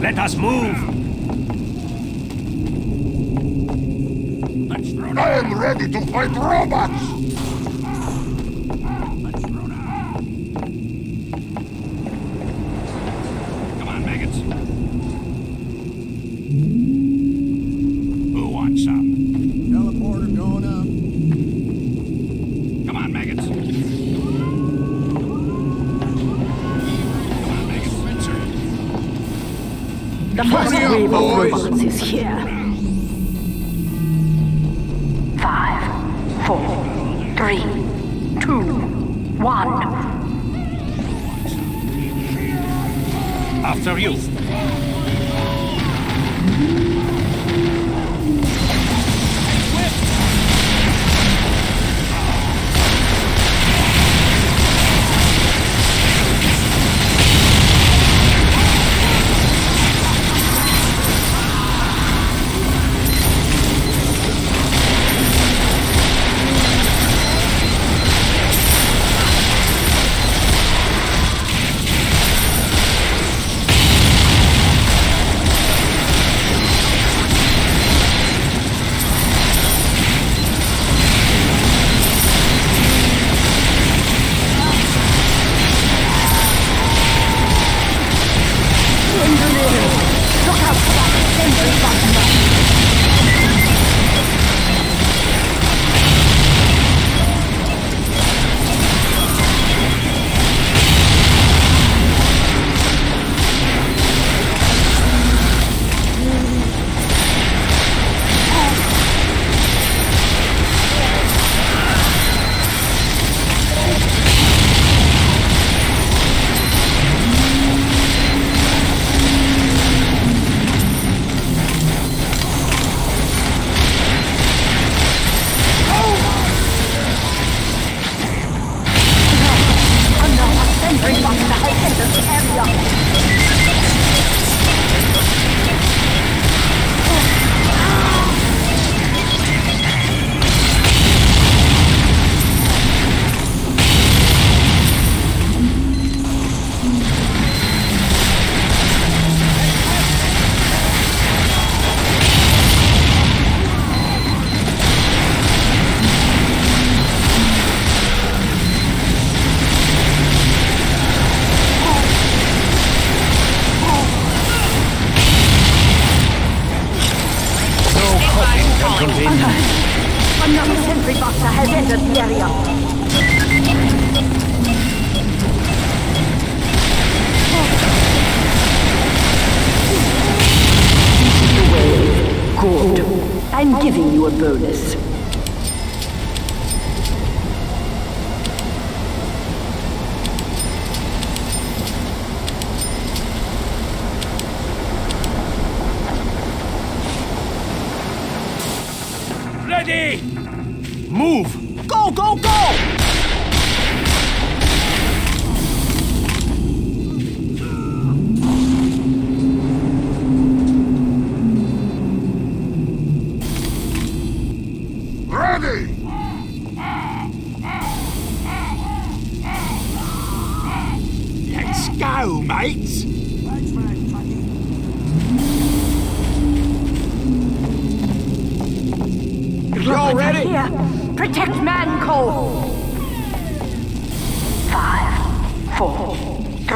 Let us move! I am ready to fight robots! The first wave of robots is here. Five, four, three, two, one. After you.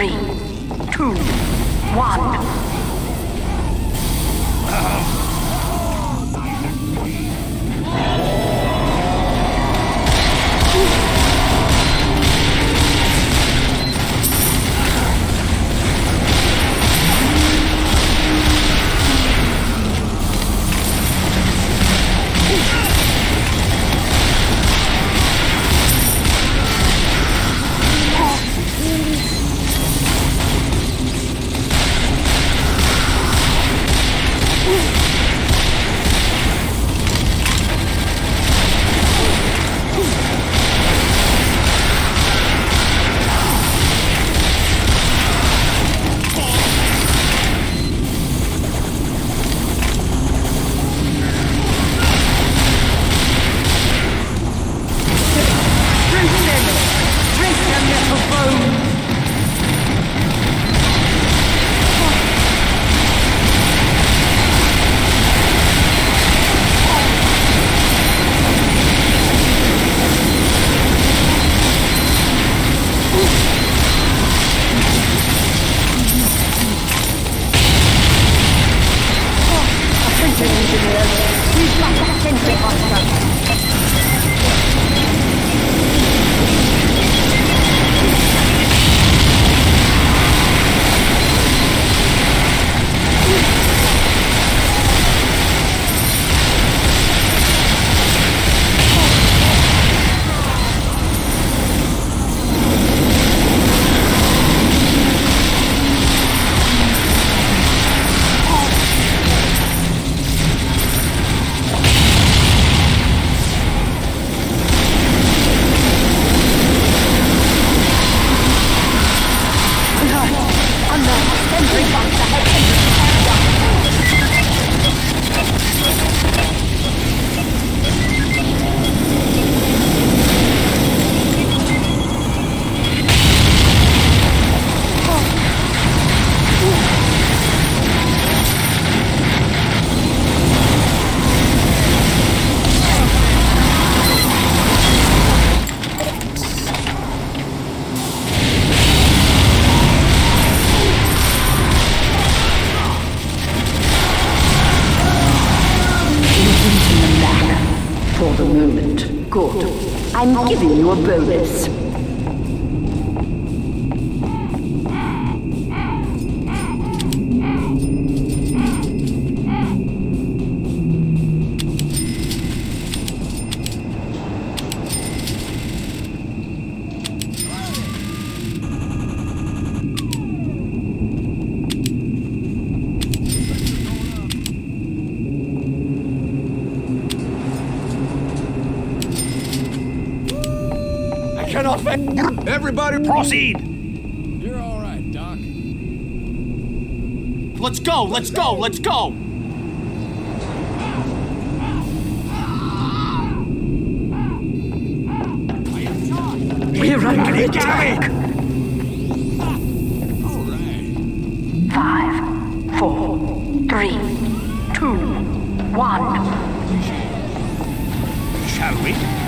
Three, two, one. I'm giving you a bonus. Cannot fa- Everybody, proceed. You're all right, Doc. Let's go. Let's go. Let's go. We're under attack. All right. Five, four, three, two, one. Shall we?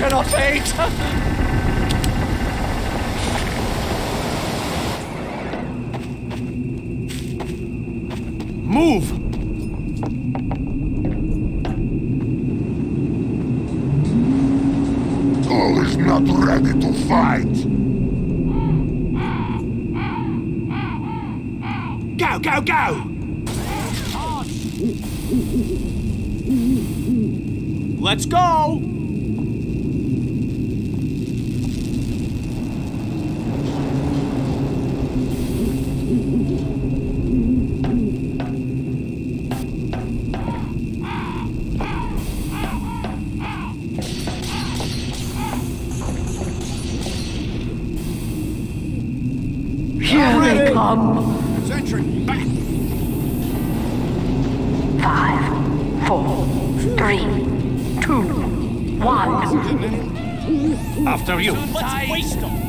Cannot wait. Move. All is not ready to fight. go, go, go! Let's go. After you. Let's waste them.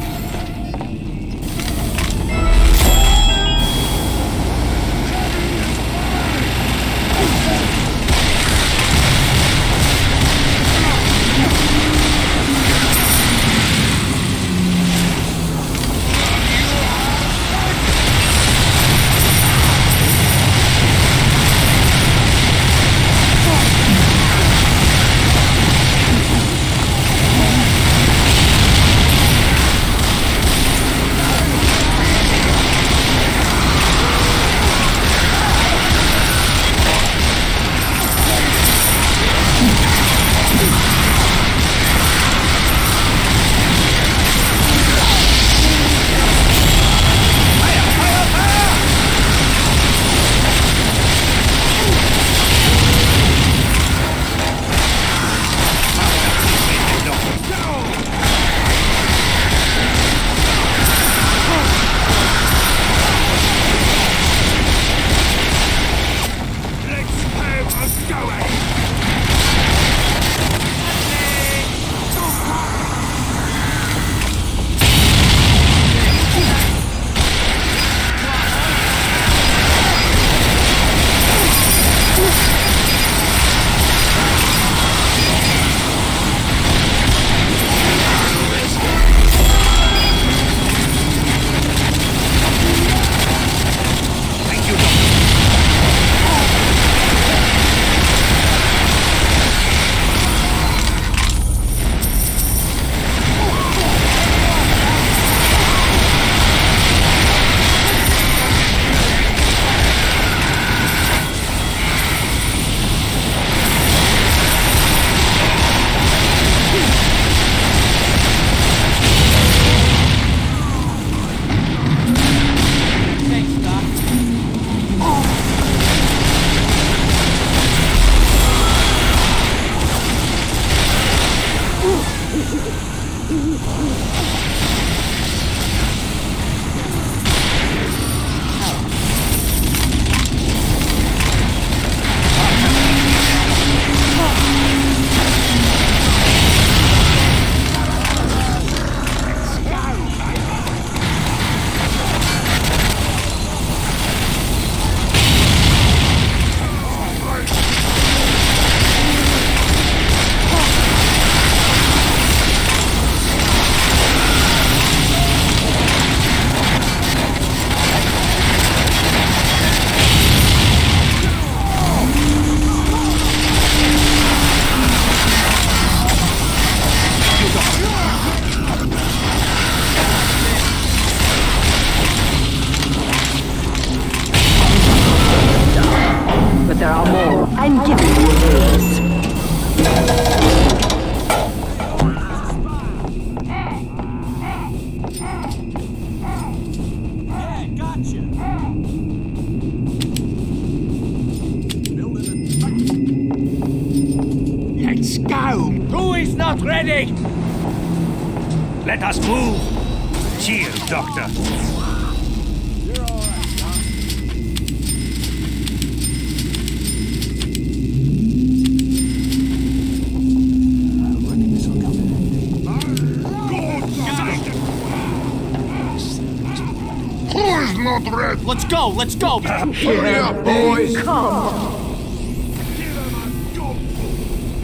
Is not ready? Let's go, let's go. Hurry up, boys! Come.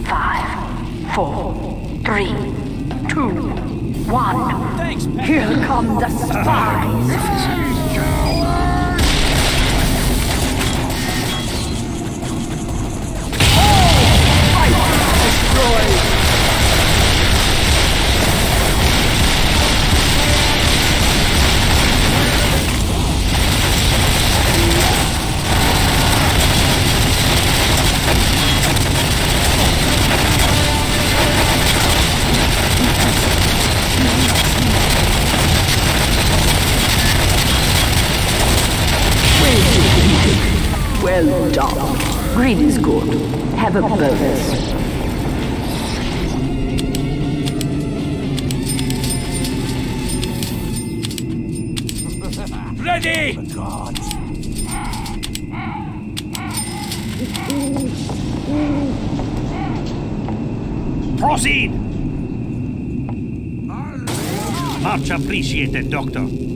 Five, four, three, two, one. Thanks, Here come the spies. grade is good. Have a bonus. Ready! Proceed! Much appreciated, Doctor.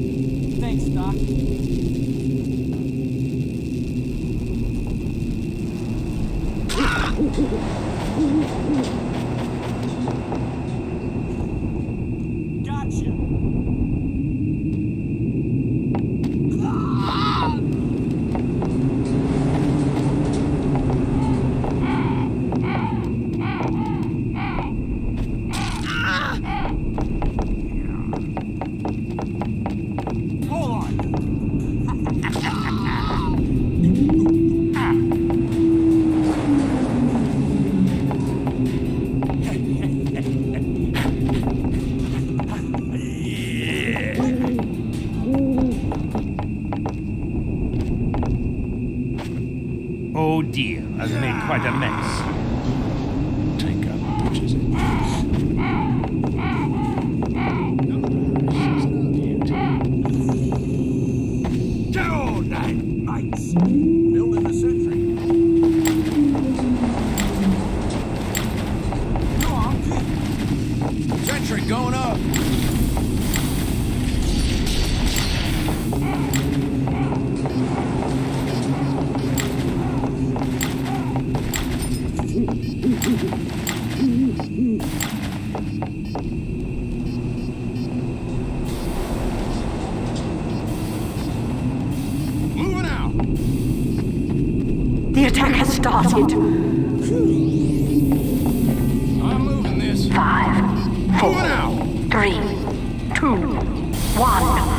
one.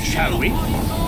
Shall we?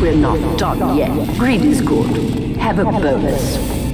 we're not done yet. Greed is good. Have a bonus.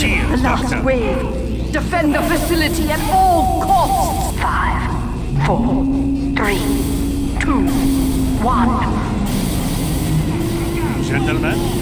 Go! The last Doctor. wave. Defend the facility at all costs. Five, four, three, two, one. Gentlemen,